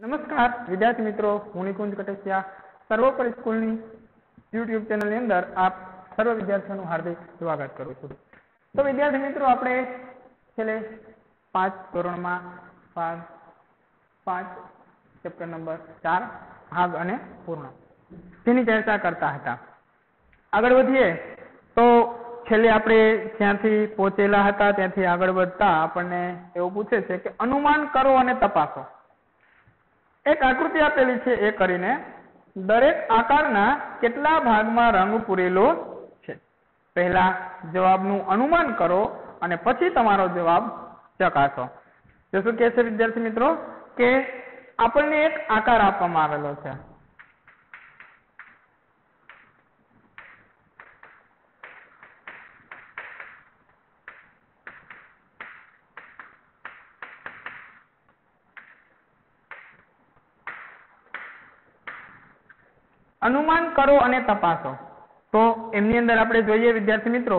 નમસ્કાર, વિદ્યાર્થી મિત્રો, હું નિકુંજ કટેસિયા સર્વોપરી સ્કૂલની યુટ્યુબ ચેનલની અંદર આપ સર્વ વિદ્યાર્થીઓનું હાર્દિક સ્વાગત કરું છું. તો વિદ્યાર્થી મિત્રો, આપણે છેલ્લે પાંચ ધોરણમાં પાંચ પાંચ ચેપ્ટર નંબર ચાર, ભાગ અને પૂર્ણ. તેની ચર્ચા કરતા હતા. આગળ વધીએ તો છેલ્લે આપણે જ્યાંથી પહોંચેલા હતા, ત્યાંથી આગળ વધતા આપણને એવું પૂછે છે કે અનુમાન કરો અને તપાસો. એક આકૃતિ આપેલી છે એ કરીને દરેક આકારના કેટલા ભાગમાં રંગ પૂરેલો છે? પહેલા જવાબનું અનુમાન કરો અને પછી તમારો જવાબ ચકાસો. તો શું કહે વિદ્યાર્થી મિત્રો, કે આપણને એક આકાર આપવામાં આવેલો છે. અનુમાન કરો અને તપાસો. તો એમની અંદર આપણે જોઈએ વિદ્યાર્થી મિત્રો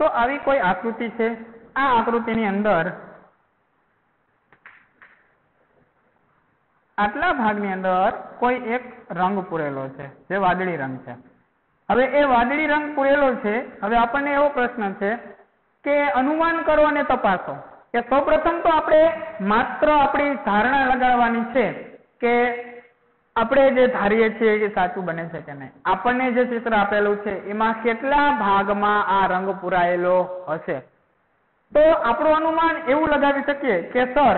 તો આવી કોઈ આકૃતિ છે? આ આકૃતિની અંદર આટલા ભાગની અંદર કોઈ એક રંગ પૂરેલો છે, જે વાદળી રંગ છે. હવે એ વાદળી રંગ પૂરેલો છે, હવે આપણને એવો પ્રશ્ન છે કે અનુમાન કરો અને તપાસો. કે સૌપ્રથમ તો આપણે માત્ર આપણી ધારણા લગાડવાની છે કે આપણે જે ધારીએ છીએ એ સાચું બને છે કે નહીં? આપણને જે ચિત્ર આપેલું છે, એમાં કેટલા ભાગમાં આ રંગ પુરાયેલો હશે? તો આપણું અનુમાન એવું લગાવી શકીએ કે, સર,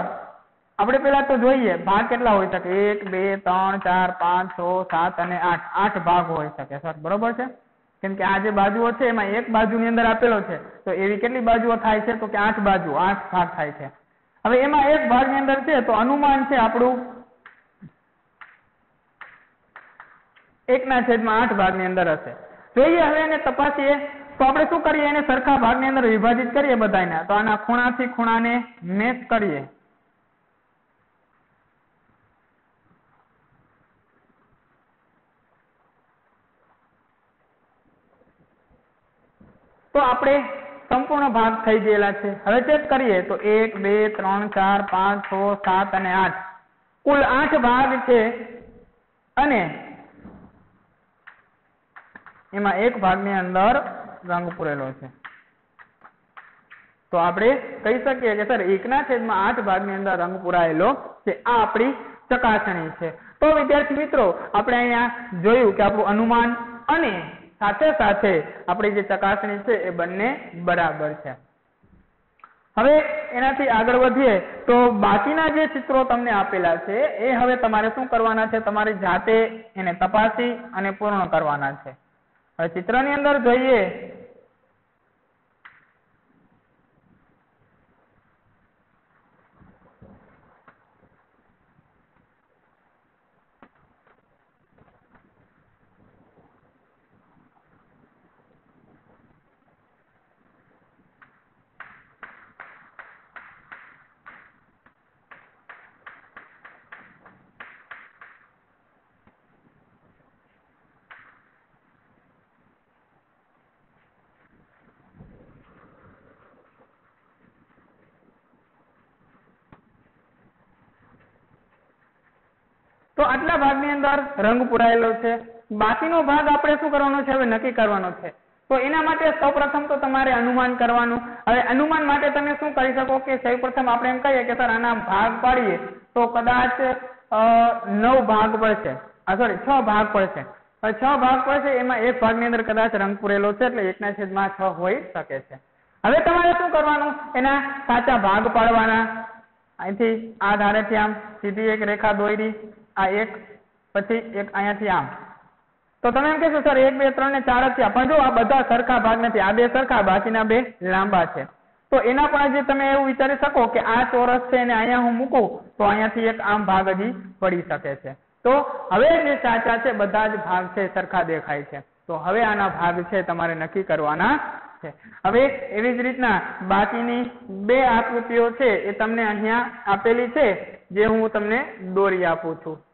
આપણે પેલા તો જોઈએ, ભાગ કેટલા હોઈ શકે? એક, બે, ત્રણ, ચાર, પાંચ, છ, સાત અને આઠ. આઠ ભાગ હોઈ શકે, સર. બરોબર છે? કેમ કે આ જે બાજુઓ છે, એમાં એક બાજુની અંદર આપેલો છે. તો એવી કેટલી બાજુઓ થાય છે? તો કે આઠ બાજુ, આઠ ભાગ થાય છે. હવે એમાં એક ભાગની અંદર છે, તો અનુમાન છે આપણું એકના છેદમાં આઠ ભાગની અંદર હશે. જોઈએ હવે એને તપાસીએ. તો આપણે શું કરીએ? એને સરખા ભાગની અંદર વિભાજિત કરીએ બધાને તો આના ખૂણાથી ખૂણાને મેચ કરીએ. તો આપણે સંપૂર્ણ ભાગ થઈ ગયેલા છે. હવે ચેક કરીએ. તો એક, બે, ત્રણ, ચાર, પાંચ, છ, સાત અને આઠ. કુલ આઠ ભાગ છે. અને એમાં એક ભાગની અંદર રંગ પૂરેલો છે. તો આપણે કહી શકીએ કે, સર, એકના છેદમાં આઠ ભાગની અંદર રંગ પૂરાયેલો છે. આ આપણી ચકાસણી છે. તો વિદ્યાર્થી મિત્રો, આપણે અહીંયા જોયું કે આપણું અનુમાન અને સાથે સાથે આપણી જે ચકાસણી છે એ બંને બરાબર છે. હવે એનાથી આગળ વધીએ તો બાકીના જે ચિત્રો તમને આપેલા છે, એ હવે તમારે શું કરવાના છે? તમારી જાતે એને તપાસી અને પૂર્ણ કરવાના છે. ચિત્રની અંદર જોઈએ તો આટલા ભાગની અંદર રંગ પુરાયેલો છે. બાકીનો ભાગ આપણે શું કરવાનો છે? હવે નક્કી કરવાનો છે. તો એના માટે સૌપ્રથમ તો તમારે અનુમાન કરવાનું. હવે અનુમાન માટે તમે શું કરી શકો કે સૌપ્રથમ આપણે એમ કહીએ કે સર, આના ભાગ પાડીએ તો કદાચ નવ ભાગ પડશે. સોરી છ ભાગ પડશે. છ ભાગ પડશે, એમાં એક ભાગની અંદર કદાચ રંગ પૂરેલો છે એટલે એકના છેદમાં છ હોઈ શકે છે. હવે તમારે શું કરવાનું? એના સાચા ભાગ પાડવાના. અહીંથી આ ધારેથી આમ સીધી એક રેખા દોરી. આ એક, પછી એક અહીંયાથી આમ. તો તમે એમ કહેશો, સર, એક, બે, ત્રણ ને ચાર જ થયા પણ જો આ બધા સરખા ભાગ નથી, આ બે સરખા બાકીના બે લાંબા છે. તો એના પણ જે તમે એવું વિચારી શકો કે આ ચોરસ છે અને અહીંયા હું મૂકું, તો અહીંયાથી એક આમ ભાગ હજી પડી શકે છે. તો હવે જે સાચા છે, બધા જ ભાગ છે, સરખા દેખાય છે. તો હવે આના ભાગ છે, તમારે નક્કી કરવાના છે. હવે એવી જ રીતના બાકીની બે આકૃતિઓ છે, એ તમને અહીંયા આપેલી છે. જે હું તમને દોરી આપું છું.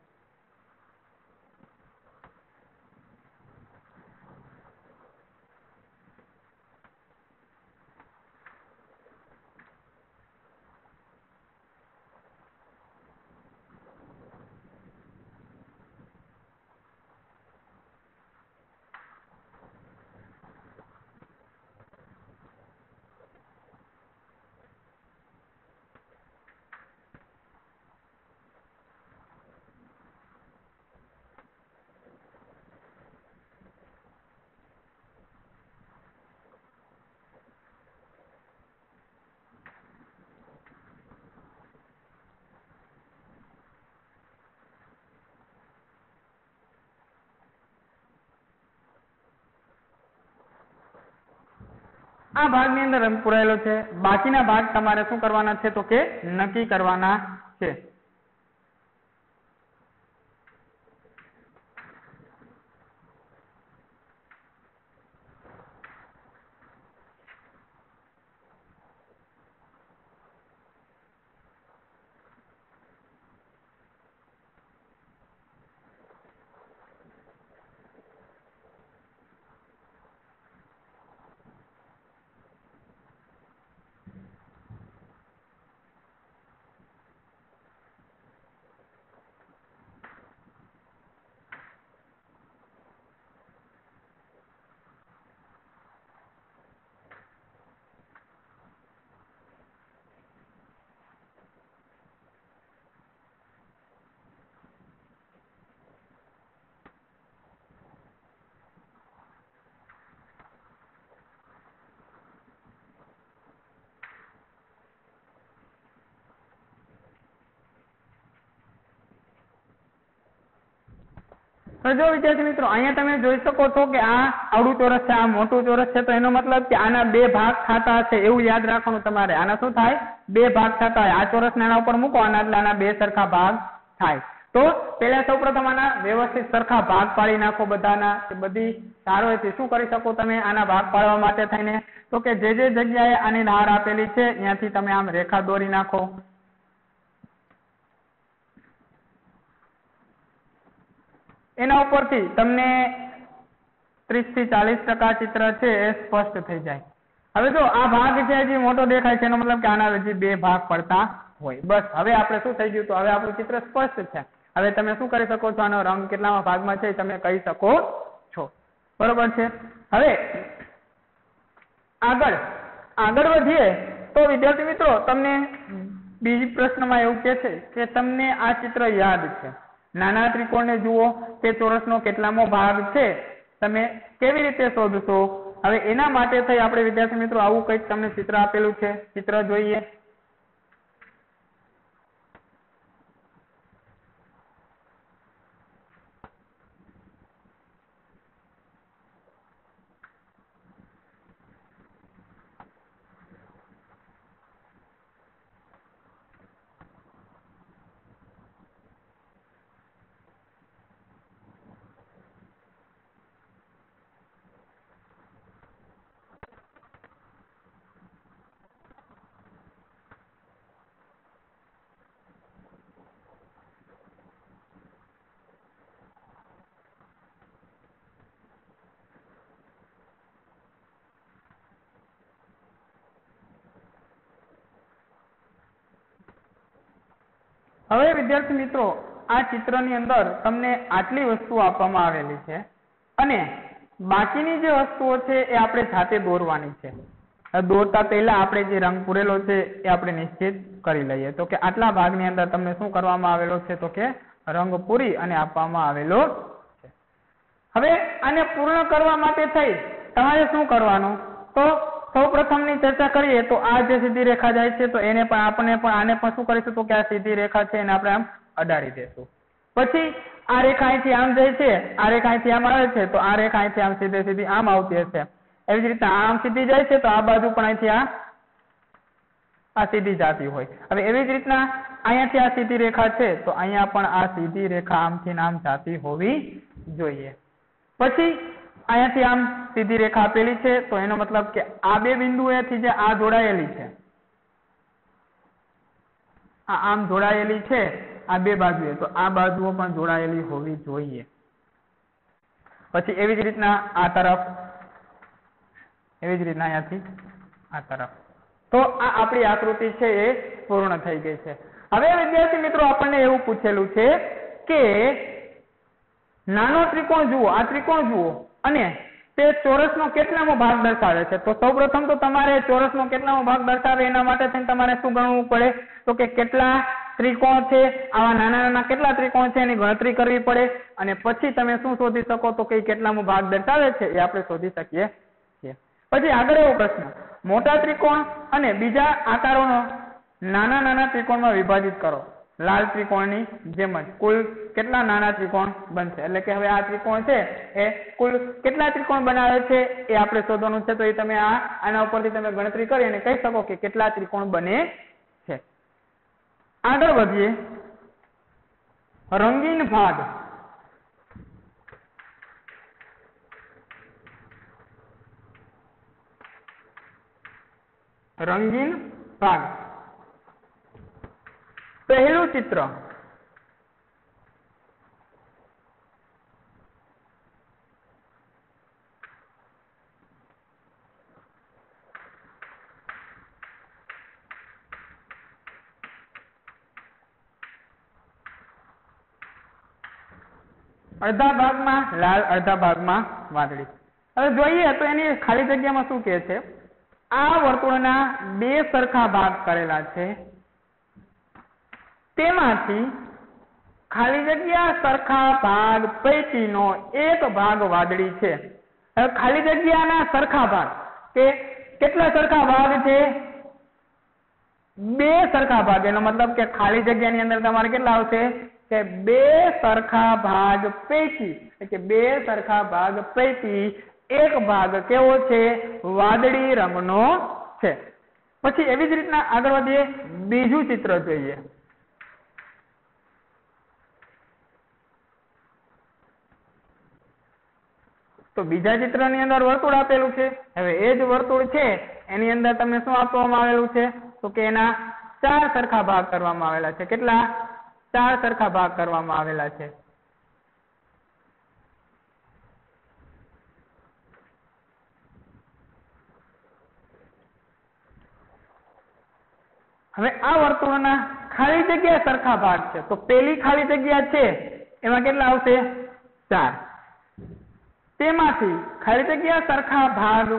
આ ભાગની અંદર રંગ પુરાયેલો છે. બાકીના ભાગ તમારે શું કરવાના છે તો કે નક્કી કરવાના છે. તો જો વિદ્યાર્થી મિત્રો, અહીંયા તમે જોઈ શકો છો કે આ આવડું ચોરસ છે, આ મોટું ચોરસ છે, તો એનો મતલબ કે આના બે ભાગ થતા હશે એવું યાદ રાખવાનું તમારે. આના શું થાય? બે ભાગ થતા હોય. આ ચોરસ નાના ઉપર મૂકો આના એટલે બે સરખા ભાગ થાય. તો પહેલા સૌપ્રથમ આના વ્યવસ્થિત સરખા ભાગ પાડી નાખો બધાના. એ બધી ધારોથી શું કરી શકો તમે આના ભાગ પાડવા માટે થઈને? તો કે જે જે જગ્યાએ આની ધાર આપેલી છે, ત્યાંથી તમે આમ રેખા દોરી નાખો. એના ઉપરથી તમને ત્રીસથી ચાલીસ ટકા ચિત્ર છે એ સ્પષ્ટ થઈ જાય. હવે જો આ ભાગ છે હજી મોટો દેખાય છે, એનો મતલબ કે આના હજી બે ભાગ પડતા હોય. બસ, હવે આપણે શું થઈ ગયું તો હવે આપણું ચિત્ર સ્પષ્ટ છે. હવે તમે શું કરી શકો છો? આનો રંગ કેટલામાં ભાગમાં છે તમે કહી શકો છો. બરોબર છે? હવે આગળ આગળ વધીએ તો વિદ્યાર્થી મિત્રો, તમને બીજી પ્રશ્નમાં એવું કે છે કે તમને આ ચિત્ર યાદ છે. નાના ત્રિકોણને જુઓ, તે ચોરસનો કેટલામો ભાગ છે. તમે કેવી રીતે શોધશો? હવે એના માટે થઈ, આપણે વિદ્યાર્થી મિત્રો, આવું કંઈક તમને ચિત્ર આપેલું છે. ચિત્ર જોઈએ. હવે વિદ્યાર્થી મિત્રો, આ ચિત્રની અંદર તમને આટલી વસ્તુઓ આપવામાં આવેલી છે અને બાકીની જે વસ્તુઓ છે એ આપણે જાતે દોરવાની છે. દોરતા પહેલા આપણે જે રંગ પૂરેલો છે એ આપણે નિશ્ચિત કરી લઈએ. તો કે આટલા ભાગની અંદર તમને શું કરવામાં આવેલો છે? તો કે રંગ પૂરી અને આપવામાં આવેલો છે. હવે આને પૂર્ણ કરવા માટે થઈ, તમારે શું કરવાનું? તો સૌ પ્રથમની ચર્ચા કરીએ તો આ જે સીધી રેખા જાય છે, તો એને પણ આપણે પણ આને પણ શું કરીશું? તો કે આ સીધી રેખા છે, એને આપણે આમ અડાડી દેશું. પછી આ રેખા અહીંથી આમ જાય છે, આ રેખા અહીંથી આમ આવે છે, તો આ રેખા અહીંથી આમ સીધે સીધી આમ આવતી હશે. એવી જ રીતના આમ સીધી જાય છે, તો આ બાજુ પણ અહીંથી આ આ સીધી જાતી હોય. હવે એવી જ રીતના અહીંયાથી આ સીધી રેખા છે, તો અહીંયા પણ આ સીધી રેખા આમથી આમ જાતી હોવી જોઈએ. પછી અહીંયાથી આમ સીધી રેખા આપેલી છે, તો એનો મતલબ કે આ બે બિંદુએથી જે આ જોડાયેલી છે, આ આમ જોડાયેલી છે, આ બે બાજુએ, તો આ બાજુઓ પણ જોડાયેલી હોવી જોઈએ. પછી એવી જ રીતના આ તરફ, એવી જ રીતના અહીંયાથી આ તરફ. તો આ આપણી આકૃતિ છે એ પૂર્ણ થઈ ગઈ છે. હવે વિદ્યાર્થી મિત્રો, આપણને એવું પૂછેલું છે કે નાનો ત્રિકોણ જુઓ, આ ત્રિકોણ જુઓ. અને તે ચોરસનો કેટલામો ભાગ દર્શાવે છે? તો સૌપ્રથમ તો તમારે ચોરસનો કેટલામો ભાગ દર્શાવે એના માટે થઈને તમારે શું ગણવું પડે? તો કે કેટલા ત્રિકોણ છે? આવા નાના નાના કેટલા ત્રિકોણ છે? એની ગણતરી કરવી પડે. અને પછી તમે શું શોધી શકો? તો કે કેટલામો ભાગ દર્શાવે છે? એ આપણે શોધી શકીએ છીએ. પછી આગળ એવો પ્રશ્ન. મોટા ત્રિકોણ અને બીજા આકારોનો નાના નાના ત્રિકોણમાં વિભાજિત કરો. લાલ ત્રિકોણની જેમ જ. કુલ કેટલા નાના ત્રિકોણ બનશે? એટલે કે હવે આ ત્રિકોણ છે એ કુલ કેટલા ત્રિકોણ બનાવે છે એ આપણે શોધવાનું છે. તો એ તમે આ, આના ઉપરથી તમે ગણતરી કરી અને કહી શકો કે કેટલા ત્રિકોણ બને છે. આગળ વધીએ. રંગીન ભાગ. રંગીન ભાગ. પહેલું ચિત્ર. અડધા ભાગમાં લાલ, અડધા ભાગમાં વાદળી. હવે જોઈએ તો એની ખાલી જગ્યામાં શું કહે છે? આ વર્તુળના બે સરખા ભાગ કરેલા છે. તેમાંથી ખાલી જગ્યા સરખા ભાગ પૈકીનો એક ભાગ વાદળી છે. ખાલી જગ્યાના સરખા ભાગ કે કેટલા સરખા ભાગ છે? બે સરખા ભાગ. એનો મતલબ કે ખાલી જગ્યાની અંદર તમારે કેટલા આવશે? કે બે સરખા ભાગ પૈકી. કે બે સરખા ભાગ પૈકી એક ભાગ કેવો છે? વાદળી રંગનો છે. પછી એવી જ રીતના આગળ વધીએ. બીજું ચિત્ર જોઈએ. તો બીજા ચિત્રની અંદર વર્તુળ આપેલું છે. હવે એ જ વર્તુળ છે, એની અંદર તમને શું આપવામાં આવેલું છે? તો કે એના ચાર સરખા ભાગ કરવામાં આવેલા છે. કેટલા? ચાર સરખા ભાગ કરવામાં આવેલા છે. હવે આ વર્તુળના ખાલી જગ્યા સરખા ભાગ છે. તો પેલી ખાલી જગ્યા છે, એમાં કેટલા આવશે? ચાર. તેમાંથી ખાલી જગ્યા સરખા ભાગ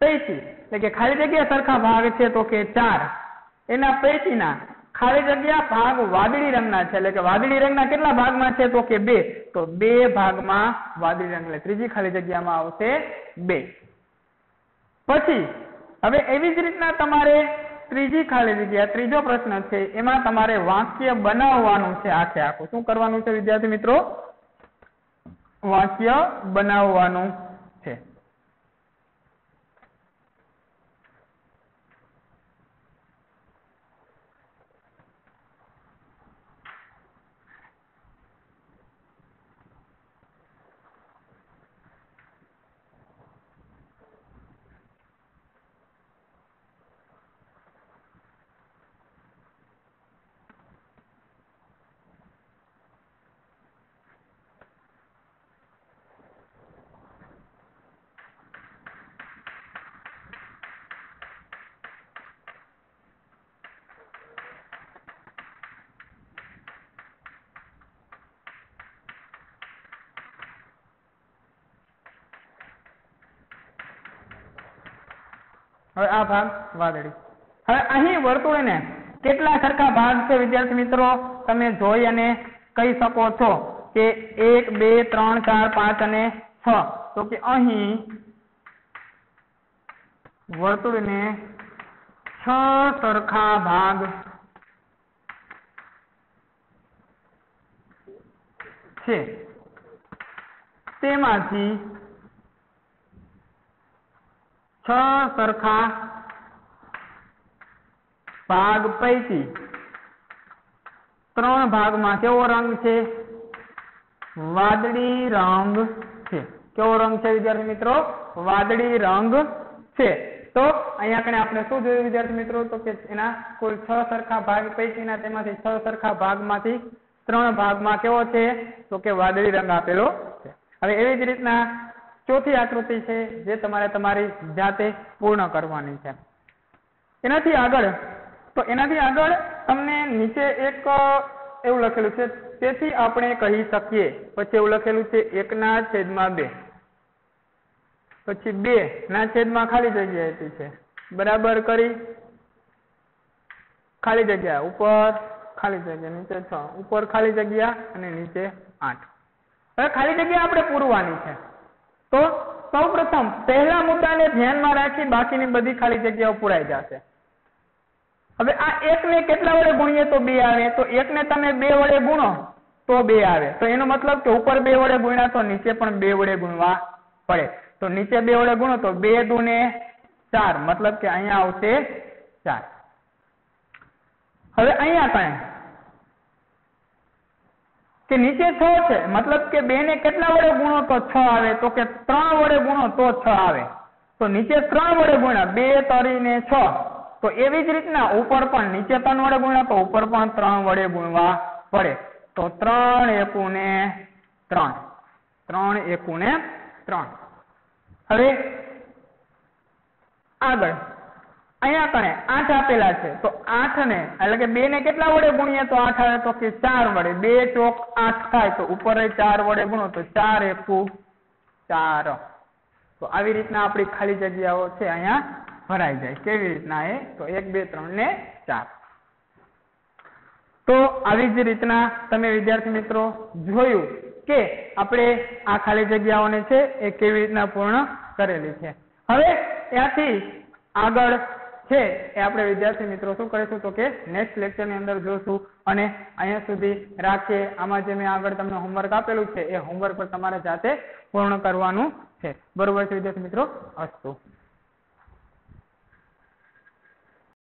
પૈકી, એટલે કે ખાલી જગ્યા સરખા ભાગ છે તો કે ચાર. એના પૈકીના ખાલી જગ્યા ભાગ વાદળી રંગના છે, એટલે કે વાદળી રંગના કેટલા ભાગમાં છે તો કે બે. તો બે ભાગમાં વાદળી રંગ, એટલે ત્રીજી ખાલી જગ્યામાં આવશે બે. પછી, હવે એવી જ રીતના તમારે ત્રીજી ખાલી જગ્યા, ત્રીજો પ્રશ્ન છે, એમાં તમારે વાક્ય બનાવવાનું છે આખે આખું. શું કરવાનું છે વિદ્યાર્થી મિત્રો? વાક્ય બનાવવાનું છે હવે આ ભાગ વાદળી. હવે અહીં વર્તુળને કેટલા સરખા ભાગ છે વિદ્યાર્થી મિત્રો? તમે જોઈ અને કહી શકો છો કે એક, બે, ત્રણ, ચાર, પાંચ અને છ. તો કે અહીં વર્તુળને છ સરખા ભાગ છે. તેમાંથી છ સરખા. ભાગ પૈકી. ત્રણ ભાગમાં કેવો રંગ છે? વાદળી રંગ છે. કેવો રંગ છે વિદ્યાર્થી મિત્રો? વાદળી રંગ છે. તો અહીંયા કણે આપણે શું જોયું વિદ્યાર્થી મિત્રો? તો કે એના કુલ છ સરખા ભાગ પૈકીના, તેમાંથી છ સરખા ભાગમાંથી ત્રણ ભાગમાં કેવો છે? તો કે વાદળી રંગ આપેલો છે. હવે એવી જ રીતના ચોથી આકૃતિ છે જે તમારે તમારી જાતે પૂર્ણ કરવાની છે. એનાથી આગળ, તો એનાથી આગળ તમને નીચે એક એવું લખેલું છે, તેથી આપણે કહી શકીએ, પછી એવું લખેલું છે, એકના છેદમાં બે. પછી બે ના છેદમાં ખાલી જગ્યા આપી છે. બરાબર કરી? ખાલી જગ્યા, ઉપર ખાલી જગ્યા, નીચે છ. ઉપર ખાલી જગ્યા અને નીચે આઠ. હવે ખાલી જગ્યા આપણે પૂરવાની છે. તો સૌ પ્રથમ પહેલા મુદ્દાને ધ્યાનમાં રાખી બાકીની બધી ખાલી જગ્યાઓ પૂરાઈ જશે. હવે આ એકને કેટલા વડે ગુણીએ તો બે આવે? તો એકને તમે બે વડે ગુણો તો બે આવે. તો એનો મતલબ કે ઉપર બે વડે ગુણ્યા તો નીચે પણ બે વડે ગુણવા પડે. તો નીચે બે વડે ગુણો તો બે દુને ચાર. મતલબ કે અહીંયા આવશે ચાર. હવે અહીંયા કણે કે નીચે છ છે? મતલબ કે બે ને કેટલા વડે ગુણો તો છ આવે? તો કે ત્રણ વડે ગુણો તો છ આવે. તો નીચે ત્રણ વડે ગુણ્યા. બે તરીને છ. તો એવી જ રીતના ઉપર પણ નીચે ત્રણ વડે ગુણ્યા તો ઉપર પણ ત્રણ વડે ગુણવા પડે. તો ત્રણ એકુ ને ત્રણ. ત્રણ એકુ ને ત્રણ. હવે આગળ. અહીંયા કણે આઠ આપેલા છે. તો આઠ ને, એટલે કે બે ને કેટલા વડે ગુણીએ? તો આઠ આવે તો કે ચાર વડે. બે ચોક આઠ થાય તો ઉપર ચાર વડે ગુણો તો ચાર એકુ ચાર. તો આવી રીતના આપણી ખાલી જગ્યાઓ છે અહીંયા ભરાઈ જાય. કેવી રીતના એ? તો એક, બે, ત્રણ ને ચાર. તો આવી જ રીતના તમે વિદ્યાર્થી મિત્રો જોયું કે આપણે આ ખાલી જગ્યાઓને છે એ કેવી રીતના પૂર્ણ કરેલી છે. હવે ત્યાંથી આગળ છે. એ આપણે વિદ્યાર્થી મિત્રો શું કરીશું તો કે નેક્સ્ટ લેક્ચરની અંદર જોશું અને અહીંયા સુધી રાખીએ. આમાં જે મેં આગળ તમને હોમવર્ક આપેલું છે, એ હોમવર્ક પર તમારે જાતે પૂર્ણ કરવાનું છે. બરોબર છે વિદ્યાર્થી મિત્રો? અસ્તુ.